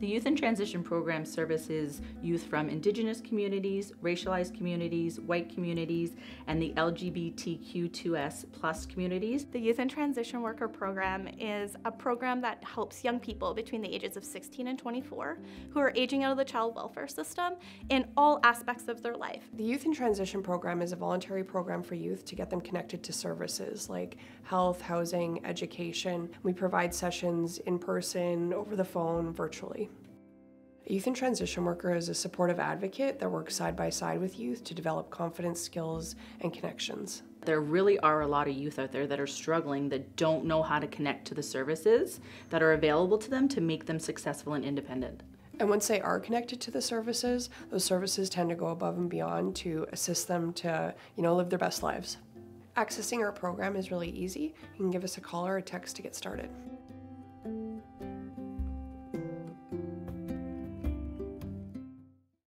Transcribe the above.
The Youth in Transition program services youth from Indigenous communities, racialized communities, white communities, and the LGBTQ2S plus communities. The Youth in Transition Worker program is a program that helps young people between the ages of 16 and 24 who are aging out of the child welfare system in all aspects of their life. The Youth in Transition program is a voluntary program for youth to get them connected to services like health, housing, education. We provide sessions in person, over the phone, virtually. A youth and transition worker is a supportive advocate that works side by side with youth to develop confidence, skills, and connections. There really are a lot of youth out there that are struggling that don't know how to connect to the services that are available to them to make them successful and independent. And once they are connected to the services, those services tend to go above and beyond to assist them to, you know, live their best lives. Accessing our program is really easy. You can give us a call or a text to get started.